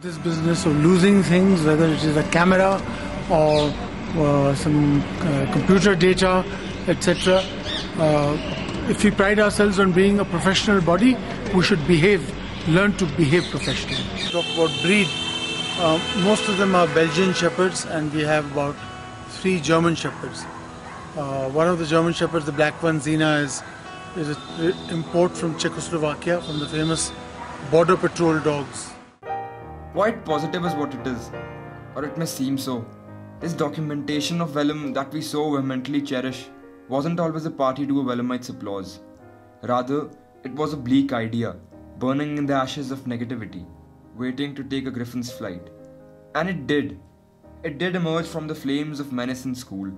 This business of losing things, whether it is a camera or uh, some uh, computer data, etc. Uh, if we pride ourselves on being a professional body, we should behave, learn to behave professionally. Talk about breed. Uh, most of them are Belgian shepherds, and we have about three German shepherds. Uh, one of the German shepherds, the black one, Zina, is is an import from Czechoslovakia from the famous border patrol dogs. Quite positive is what it is, or it may seem so. This documentation of Welham that we so vehemently cherish wasn't always a party to a Welhamite's applause. Rather, it was a bleak idea, burning in the ashes of negativity, waiting to take a griffin's flight. And it did. It did emerge from the flames of menace in school.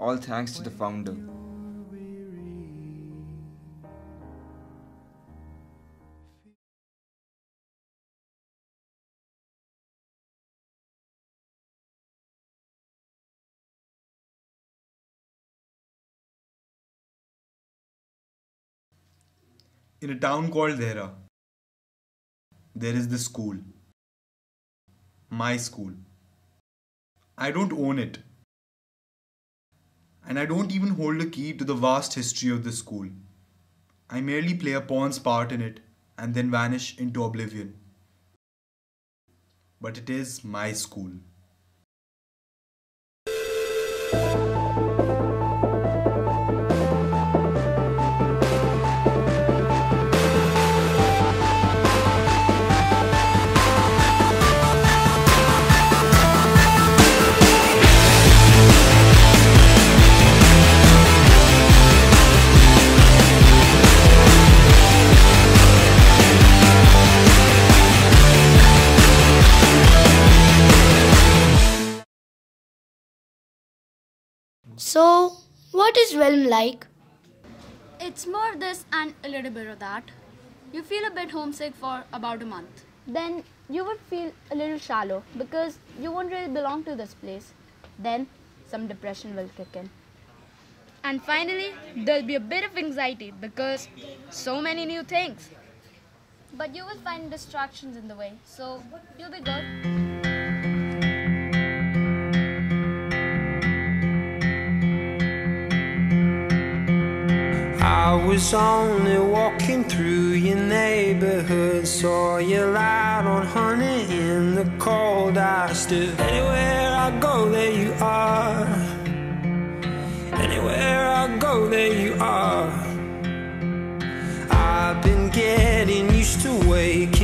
All thanks to the founder. In a town called Dehra, there is this school. My school. I don't own it. And I don't even hold a key to the vast history of this school. I merely play a pawn's part in it and then vanish into oblivion. But it is my school. What is Welham like? It's more this and a little bit of that. You feel a bit homesick for about a month. Then you would feel a little shallow because you won't really belong to this place. Then some depression will kick in. And finally, there'll be a bit of anxiety because so many new things. But you will find distractions in the way, so you'll be good. I was only walking through your neighborhood Saw you light on honey in the cold I stood Anywhere I go, there you are. Anywhere I go, there you are. I've been getting used to waking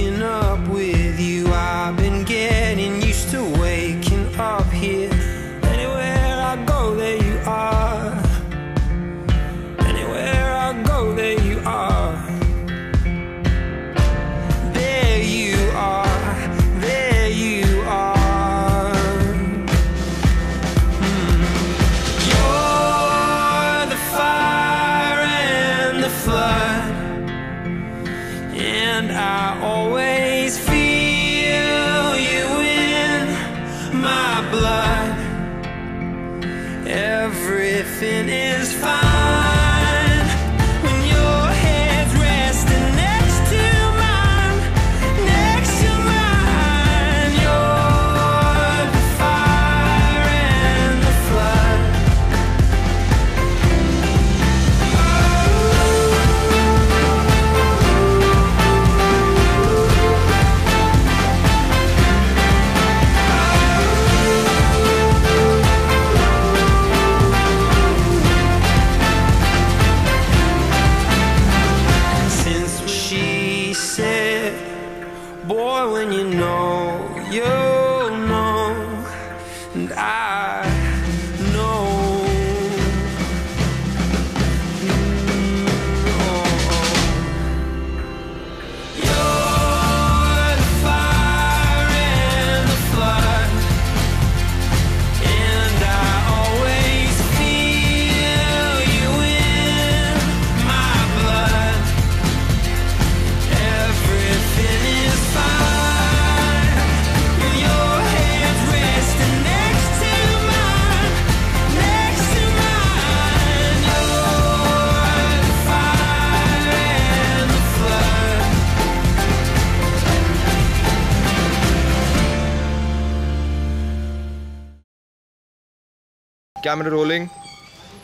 Camera rolling.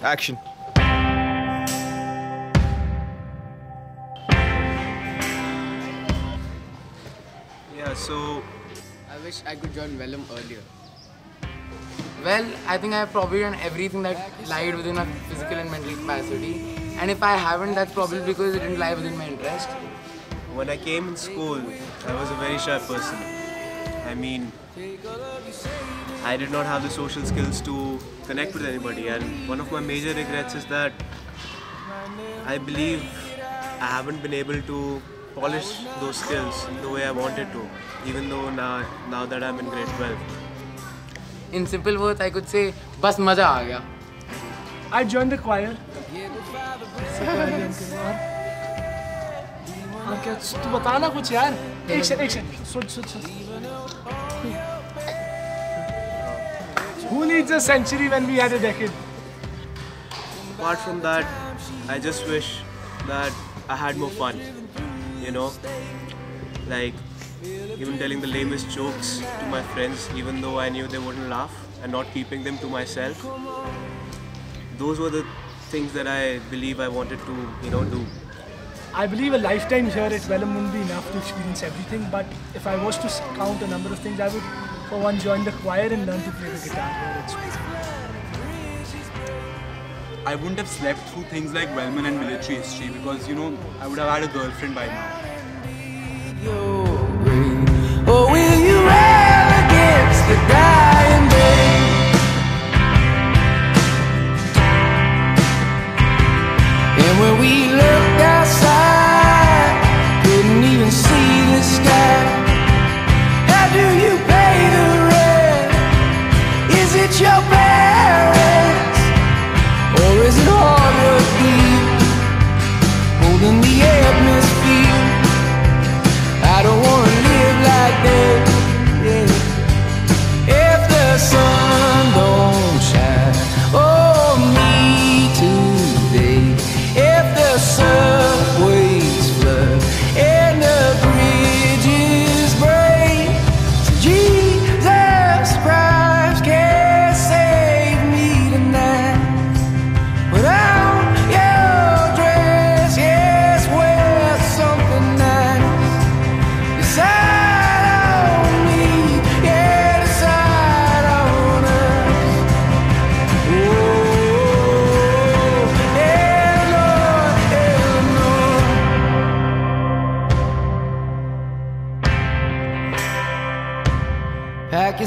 Action. Yeah, so I wish I could join Welham earlier. Well, I think I have probably done everything that lied within my physical and mental capacity. And if I haven't, that's probably because it didn't lie within my interest. when I came in school, I was a very shy person. I mean, I did not have the social skills to connect with anybody, and one of my major regrets is that I believe I haven't been able to polish those skills the way I wanted to, even though now, now that I'm in grade 12. In simple words, I could say, बस मजा आ गया. I joined the choir. हाँ क्या तू बता ना कुछ यार Action, action. Switch, switch, switch. Who needs a century when we had a decade? Apart from that, I just wish that I had more fun. You know, like even telling the lamest jokes to my friends, even though I knew they wouldn't laugh, and not keeping them to myself. Those were the things that I believe I wanted to, you know, do. I believe a lifetime here at Welham wouldn't be enough to experience everything, but if I was to count a number of things, I would, for one, join the choir and learn to play the guitar. I wouldn't have slept through things like Wellman and military history because, you know, I would have had a girlfriend by now.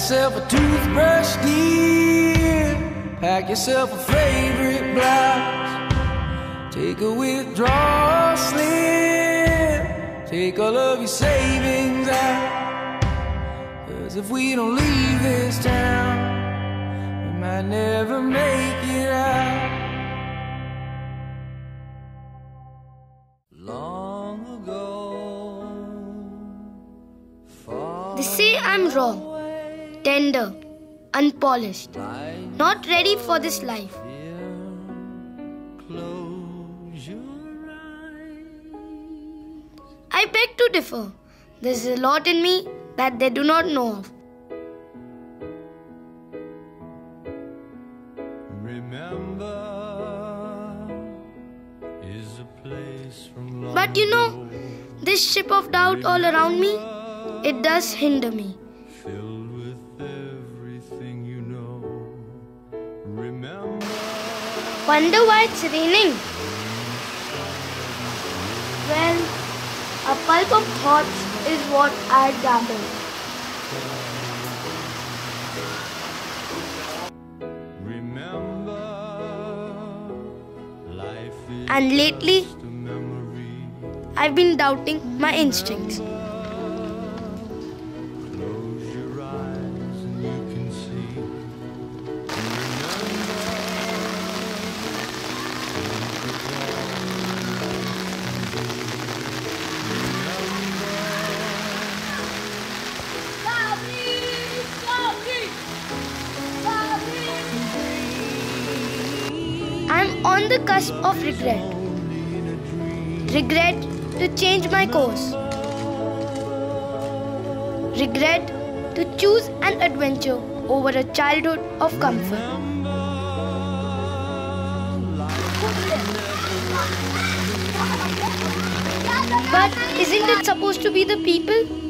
Yourself a toothbrush, dear. Pack yourself a favorite blouse. Take a withdrawal slip. Take all of your savings out. Cause if we don't leave this town, we might never make it out. Long ago, They say I'm raw, tender, unpolished, not ready for this life. I beg to differ. There's a lot in me that they do not know of. But you know, this ship of doubt all around me, it does hinder me. Wonder why it's raining? Well, a pulp of thoughts is what I gathered. And lately, I've been doubting my instincts. I'm on the cusp of regret. Regret to change my course. Regret to choose an adventure over a childhood of comfort. But isn't it supposed to be the people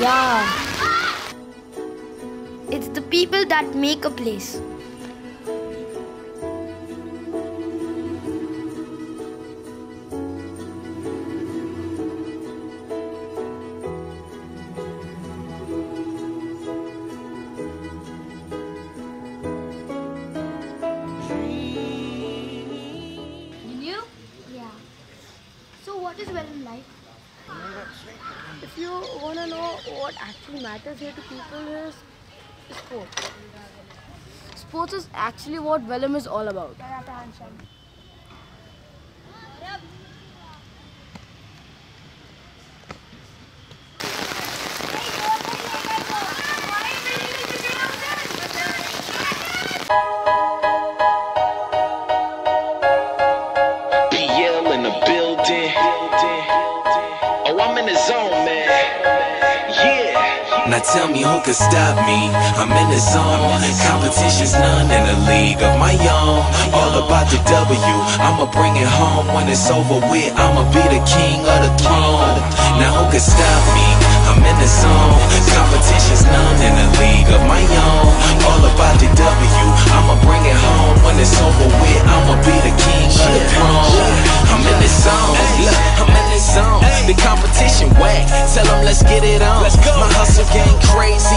Yeah. It's the people that make a place. What is Welham life? If you want to know what actually matters here to people is sports. Sports is actually what Welham is all about. Now tell me who could stop me? I'm in the zone. Competition's none in the league of my own. All about the W. I'ma bring it home when it's over with. I'ma be the king of the throne. Now who could stop me? I'm in the zone. Competition's none in the league of my own. All about the W. I'ma bring it home when it's over with. I'ma be the king of the throne. I'm in the zone. Look, I'm in the zone. The competition whack. Tell them let's get it on. My hustle game crazy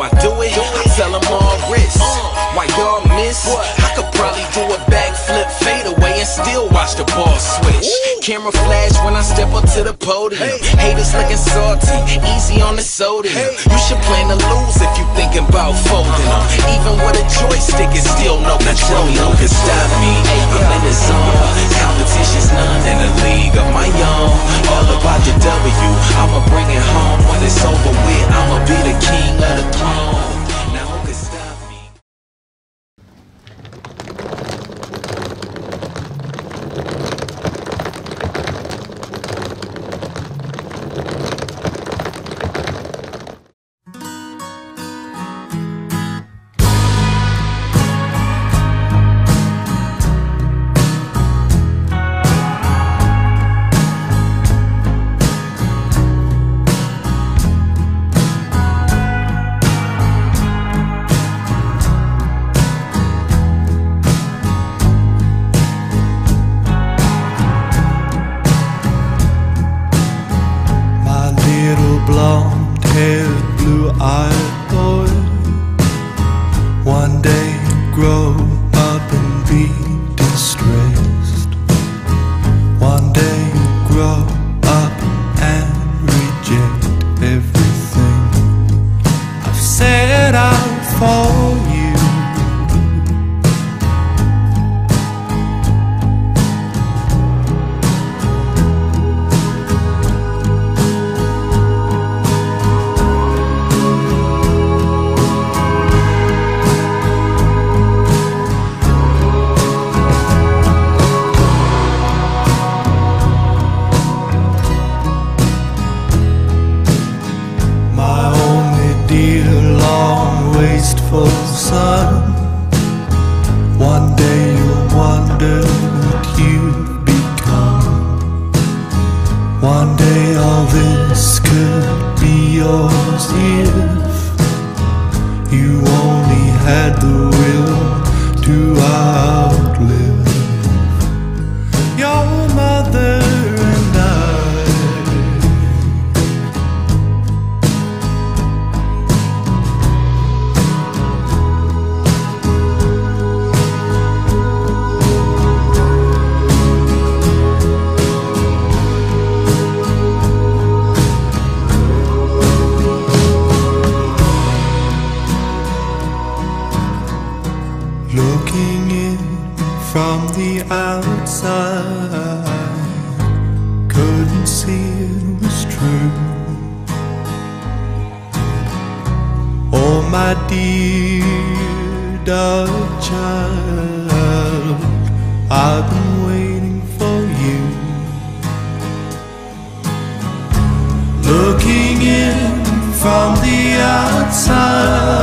I do it. I tell them all wrist. Why y'all miss? I could probably do a backflip fade away and still watch the ball switch. Camera flash when I step up to the podium. Haters looking salty, easy on the sodium. You should plan to lose if you thinking about folding them. Even with a joystick, it's still no control. No can stop me. I'm in the zone. Competition's none in the league of my own. All about the W. I'ma bring it home when it's over with. I'ma be the king of the throne. One day grow dear child, I've been waiting for you. Looking in from the outside.